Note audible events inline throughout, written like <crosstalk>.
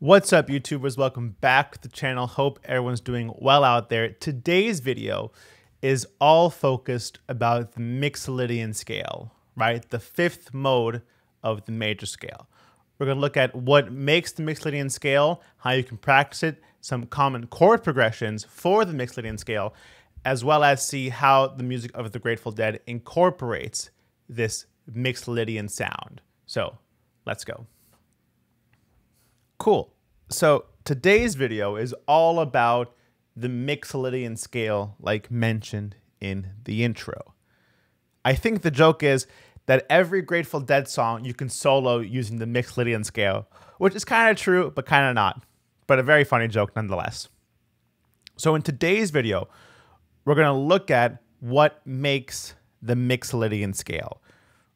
What's up, YouTubers? Welcome back to the channel. Hope everyone's doing well out there. Today's video is all focused about the Mixolydian scale, right? The fifth mode of the major scale. We're going to look at what makes the Mixolydian scale, how you can practice it, some common chord progressions for the Mixolydian scale, as well as see how the music of the Grateful Dead incorporates this Mixolydian sound. So let's go. Cool. So today's video is all about the Mixolydian scale, like mentioned in the intro. I think the joke is that every Grateful Dead song you can solo using the Mixolydian scale, which is kind of true, but kind of not. But a very funny joke nonetheless. So in today's video, we're going to look at what makes the Mixolydian scale,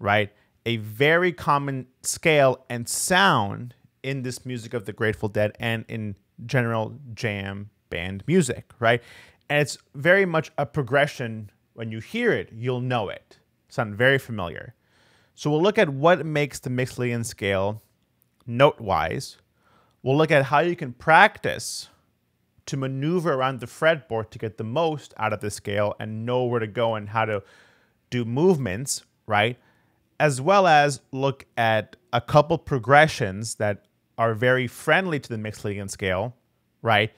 right? A very common scale and sound in this music of the Grateful Dead and in general jam band music, right? And it's very much a progression. When you hear it, you'll know it. Sound very familiar. So we'll look at what makes the Mixolydian scale note-wise. We'll look at how you can practice to maneuver around the fretboard to get the most out of the scale and know where to go and how to do movements, right? As well as look at a couple progressions that are very friendly to the Mixolydian scale, right?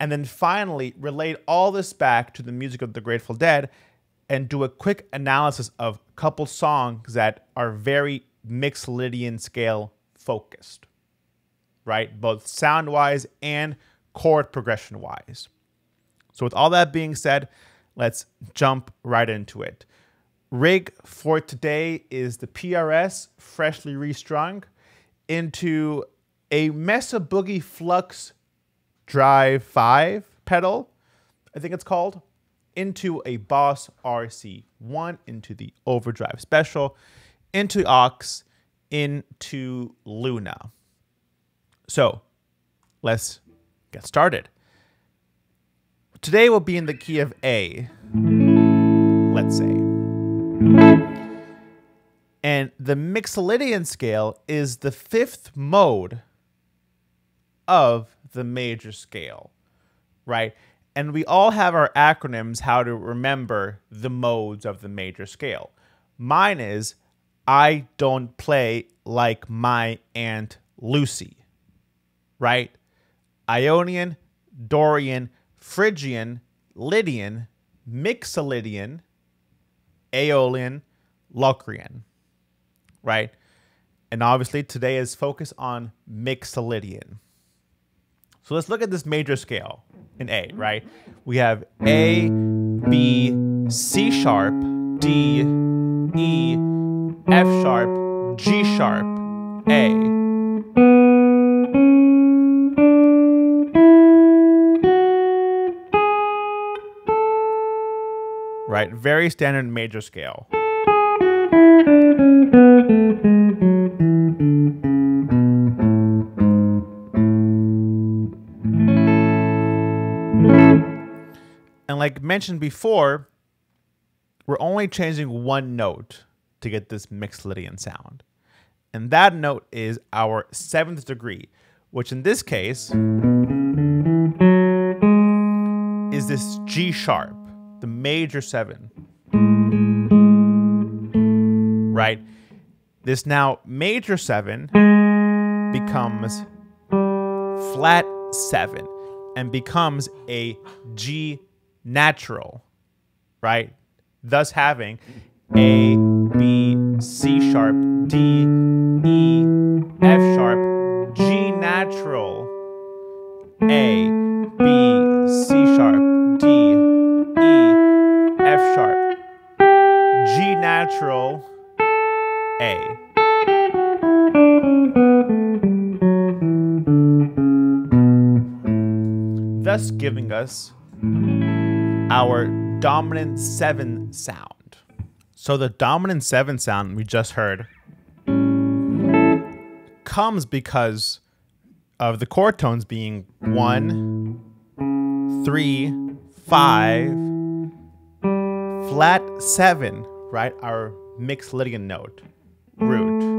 And then finally relate all this back to the music of the Grateful Dead and do a quick analysis of a couple songs that are very Mixolydian scale focused, right? Both sound wise and chord progression wise. So, with all that being said, let's jump right into it. Rig for today is the PRS freshly restrung into a Mesa Boogie Flux Drive 5 pedal, I think it's called, into a Boss RC1, into the Overdrive Special, into Aux, into Luna. So let's get started. Today we'll be in the key of A, let's say. And the Mixolydian scale is the fifth mode of the major scale, right? And we all have our acronyms how to remember the modes of the major scale. Mine is I don't play like my Aunt Lucy, right? Ionian, Dorian, Phrygian, Lydian, Mixolydian, Aeolian, Locrian, right? And obviously today is focus on Mixolydian. So let's look at this major scale in A, right? We have A, B, C sharp, D, E, F sharp, G sharp, A. Right, very standard major scale. Like mentioned before, we're only changing one note to get this Mixolydian sound. And that note is our seventh degree, which in this case is this G sharp, the major seven. Right? This now major seven becomes flat seven and becomes a G natural, right? Thus having A, B, C sharp, D, E, F sharp, G natural, A, B, C sharp, D, E, F sharp, G natural, A. Thus giving us our dominant seven sound. So the dominant seven sound we just heard comes because of the chord tones being one, three, five, flat seven, right? Our Mixolydian note, root.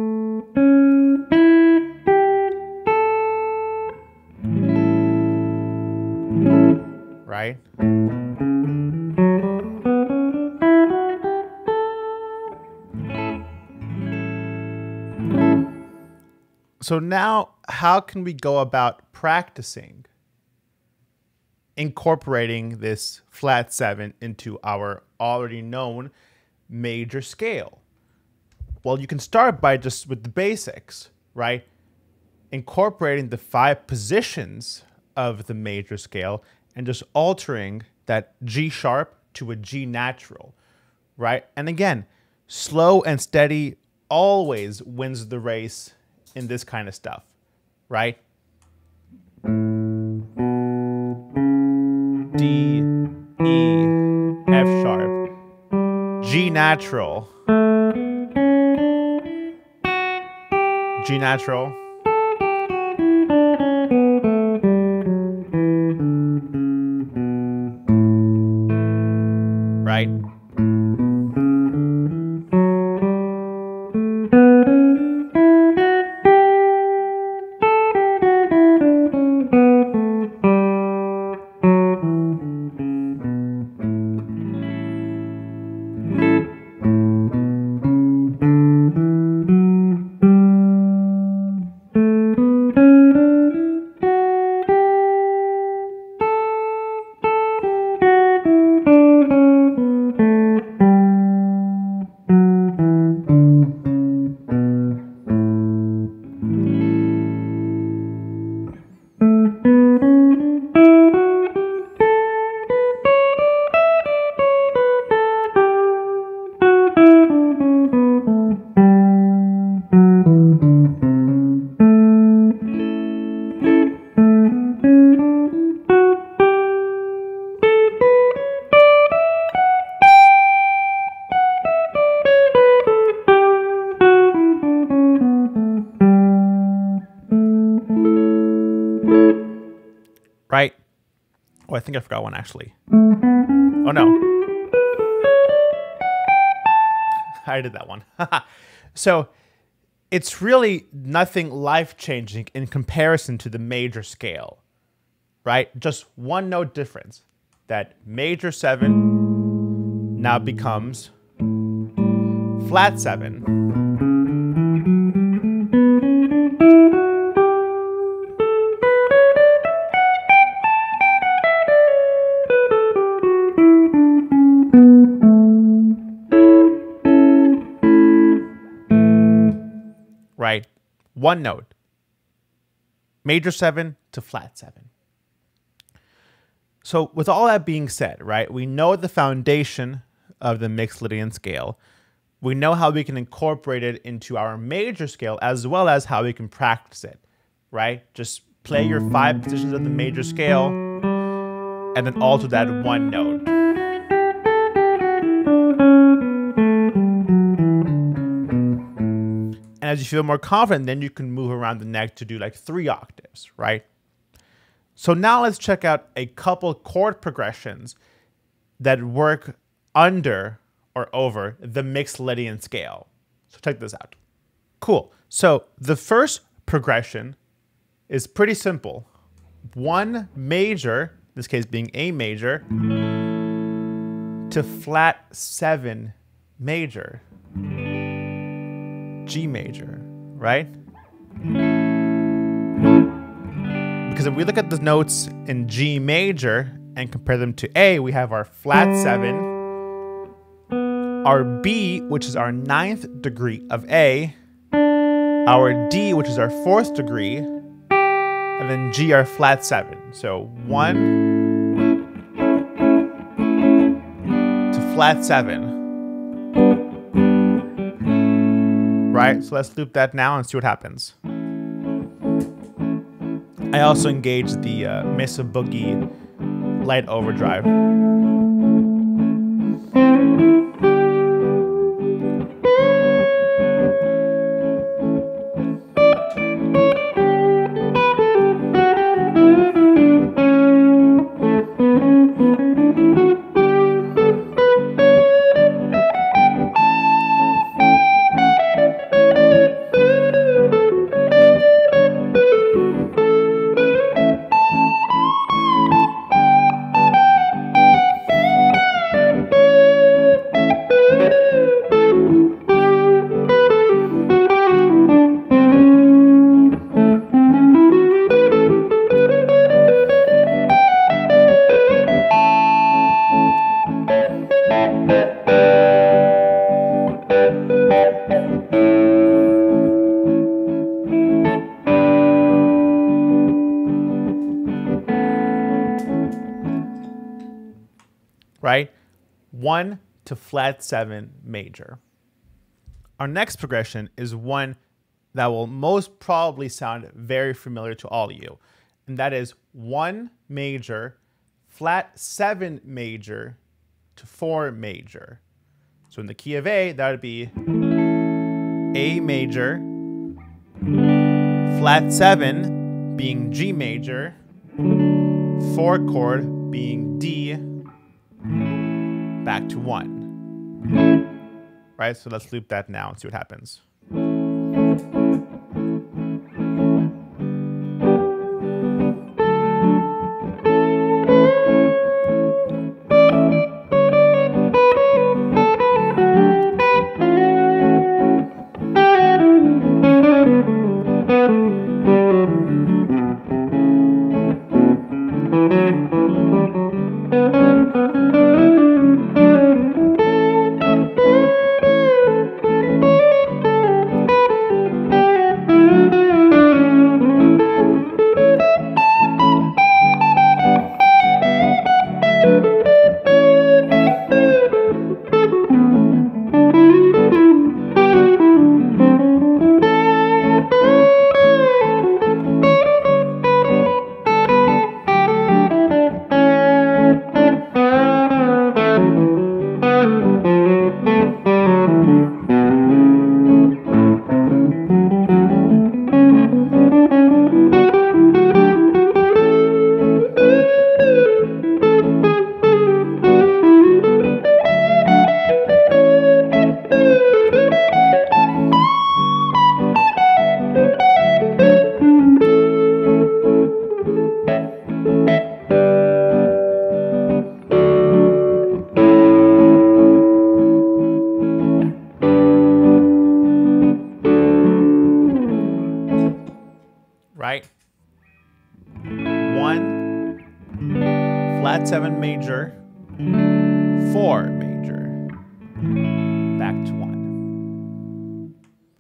Right? So now, how can we go about practicing incorporating this flat seven into our already known major scale? Well, you can start by just with the basics, right? Incorporating the five positions of the major scale and just altering that G sharp to a G natural, right? And again, slow and steady always wins the race in this kind of stuff, right? D, E, F sharp, G natural, G natural, right? Oh, I think I forgot one actually. Oh no. <laughs> I did that one. <laughs> so it's really nothing life changing in comparison to the major scale, right? Just one note difference. That major seven now becomes flat seven. One note. Major seven to flat seven. So, with all that being said, right, we know the foundation of the Mixolydian scale. We know how we can incorporate it into our major scale as well as how we can practice it, right? Just play your five positions of the major scale and then alter that one note. And as you feel more confident, then you can move around the neck to do like three octaves, right? So now let's check out a couple chord progressions that work under or over the Mixolydian scale. So check this out. Cool. So the first progression is pretty simple. One major, this case being A major, to flat seven major. G major, right? Because if we look at the notes in G major and compare them to A, we have our flat seven, our B, which is our ninth degree of A, our D, which is our fourth degree, and then G, our flat seven. So one to flat seven. Right? So let's loop that now and see what happens. I also engage the uh, Mesa Boogie light overdrive. Right? One to flat seven major. Our next progression is one that will most probably sound very familiar to all of you, and that is one major, flat seven major to four major. So in the key of A, that would be A major, flat seven being G major, four chord being back to one. Mm-hmm. Right, so let's loop that now and see what happens.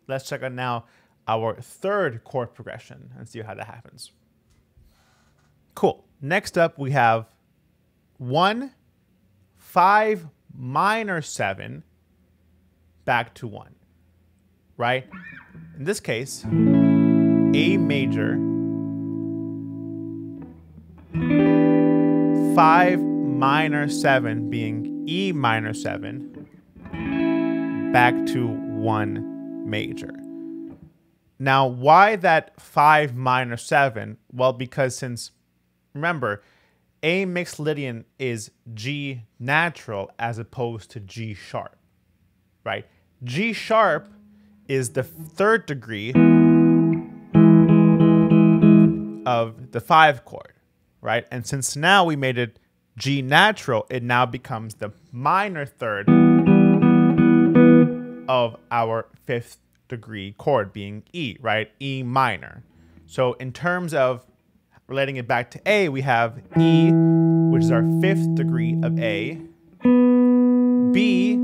Let's check out now our third chord progression and see how that happens. Cool. Next up, we have one, five minor seven, back to one, right? In this case, A major, five minor seven being E minor seven, back to one major. Now, why that five minor seven? Well, because since remember, A Mixolydian is G natural as opposed to G sharp, right? G sharp is the third degree of the five chord, right? And since now we made it G natural, it now becomes the minor third of our fifth degree chord being E, right? E minor. So in terms of relating it back to A, we have E, which is our fifth degree of A, B,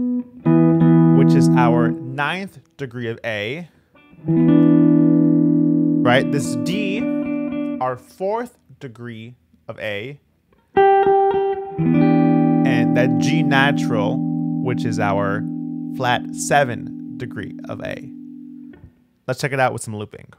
which is our ninth degree of A, right? This D, our fourth degree of A, and that G natural, which is our flat seven degree of A. Let's check it out with some looping.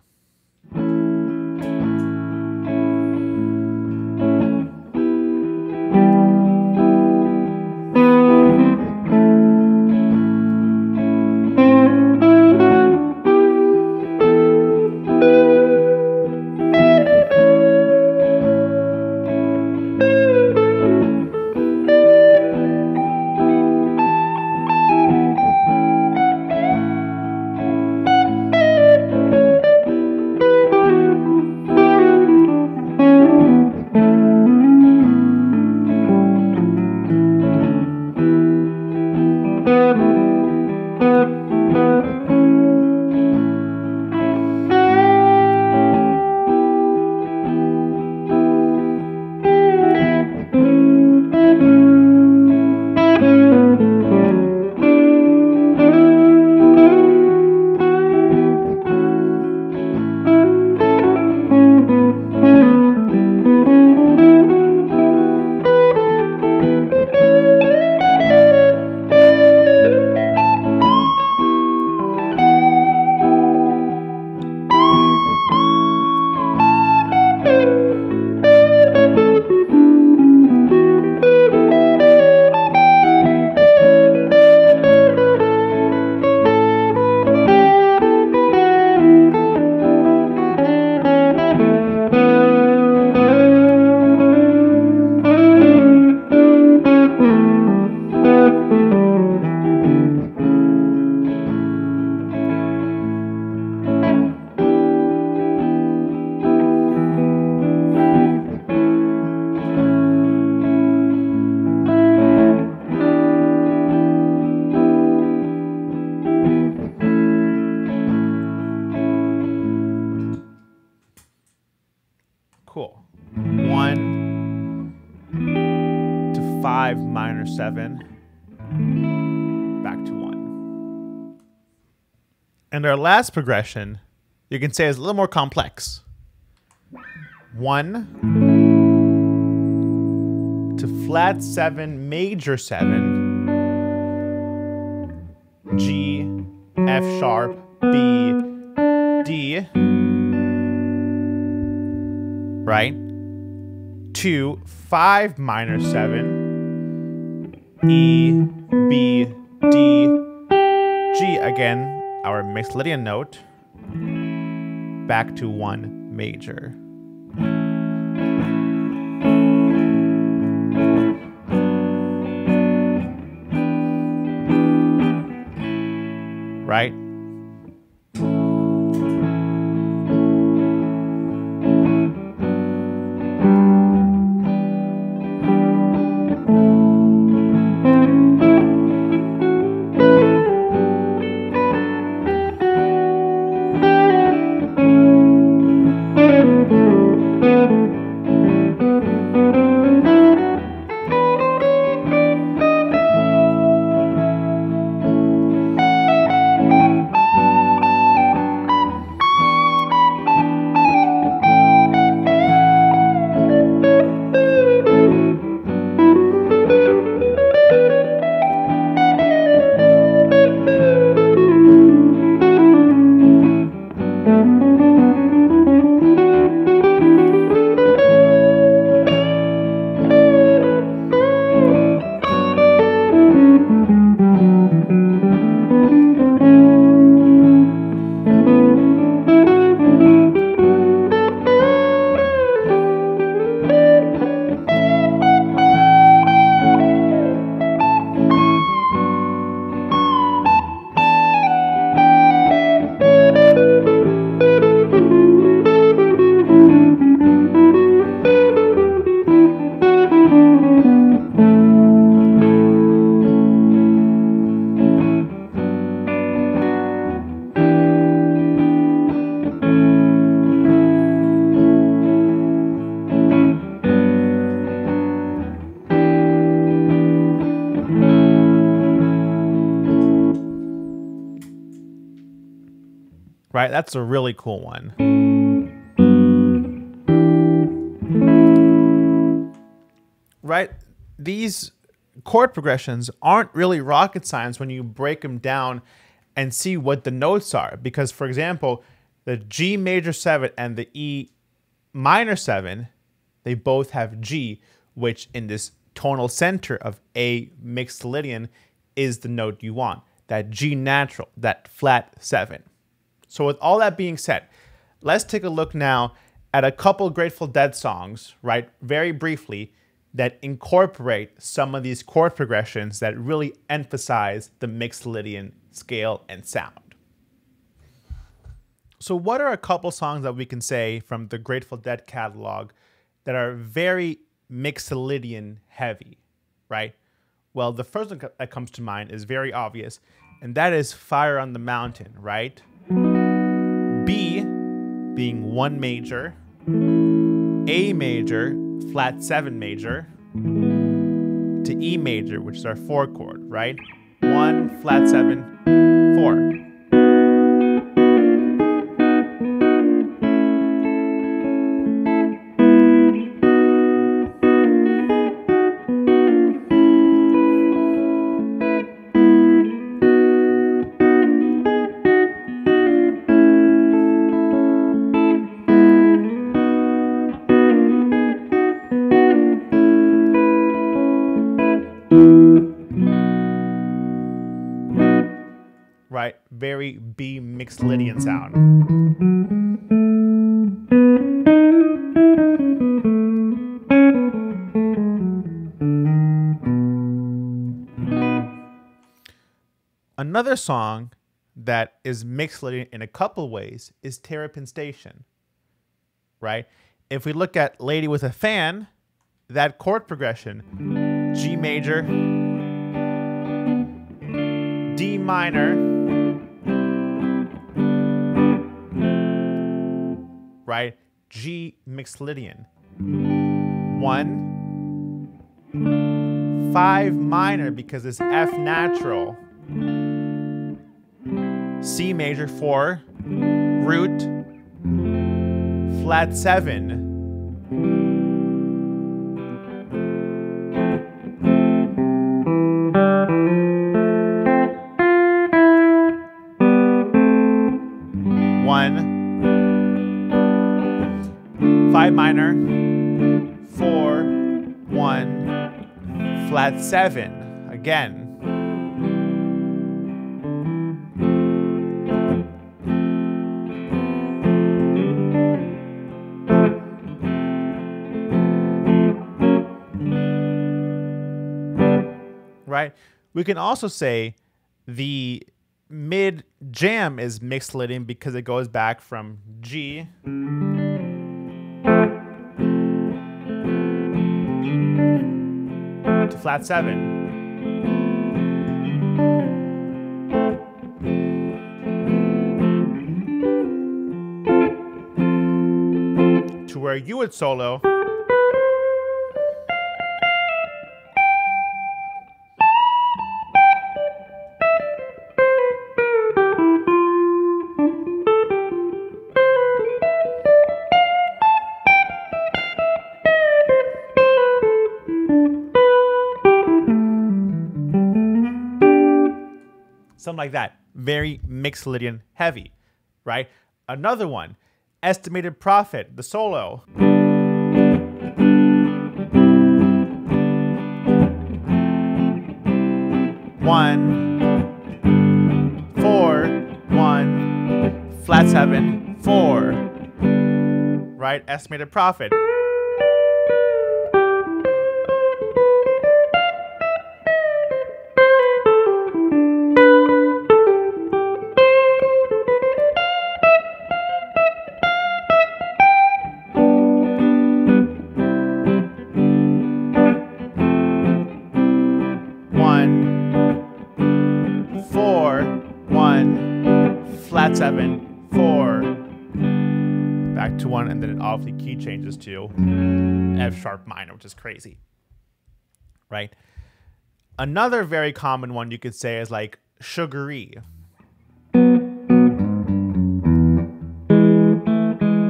Our last progression, you can say is a little more complex. One to flat seven, major seven, G, F sharp, B, D, right? Two, five minor seven, E, B, D, G. Again, our Mixolydian note. Back to one major. Right? Right? That's a really cool one. Right? These chord progressions aren't really rocket science when you break them down and see what the notes are. Because, for example, the G major 7 and the E minor 7, they both have G, which in this tonal center of A Mixolydian is the note you want. That G natural, that flat 7. So, with all that being said, let's take a look now at a couple Grateful Dead songs, right? Very briefly, that incorporate some of these chord progressions that really emphasize the Mixolydian scale and sound. So, what are a couple songs that we can say from the Grateful Dead catalog that are very Mixolydian heavy, right? Well, the first one that comes to mind is very obvious, and that is Fire on the Mountain, right? Being one major, A major, flat seven major, to E major, which is our four chord, right? One, flat seven, four. B Mixolydian sound. Another song that is Mixolydian in a couple ways is Terrapin Station, right? If we look at Lady with a Fan, that chord progression, G major, D minor, right? G Mixolydian. one, five minor because it's F natural, C major four, root, flat seven, minor, four, one, flat seven. Again. Right? We can also say the mid jam is Mixolydian because it goes back from G flat seven. To where you would solo. Something like that. Very Mixolydian heavy, right? Another one, Estimated Prophet, the solo. One, four, one, flat seven, four, right? Estimated Prophet. Changes to F sharp minor, which is crazy. Right? Another very common one you could say is like Sugaree.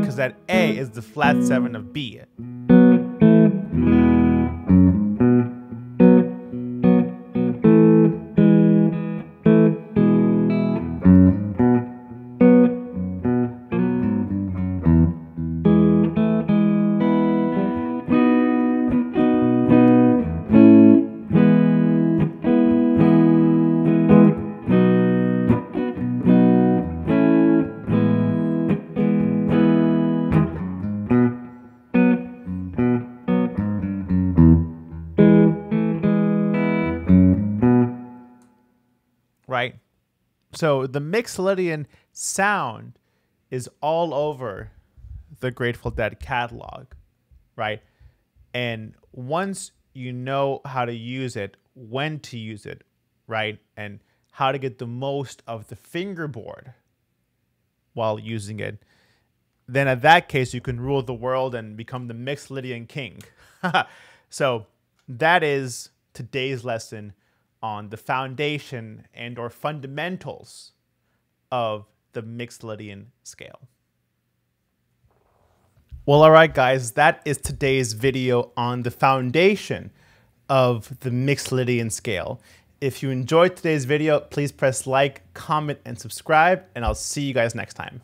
Because that A is the flat seven of B. So the Mixolydian sound is all over the Grateful Dead catalog, right? And once you know how to use it, when to use it, right? And how to get the most of the fingerboard while using it, then at that case you can rule the world and become the Mixolydian king. <laughs> so that is today's lesson on the foundation and or fundamentals of the Mixolydian scale. Well, all right, guys, that is today's video on the foundation of the Mixolydian scale. If you enjoyed today's video, please press like, comment, and subscribe, and I'll see you guys next time.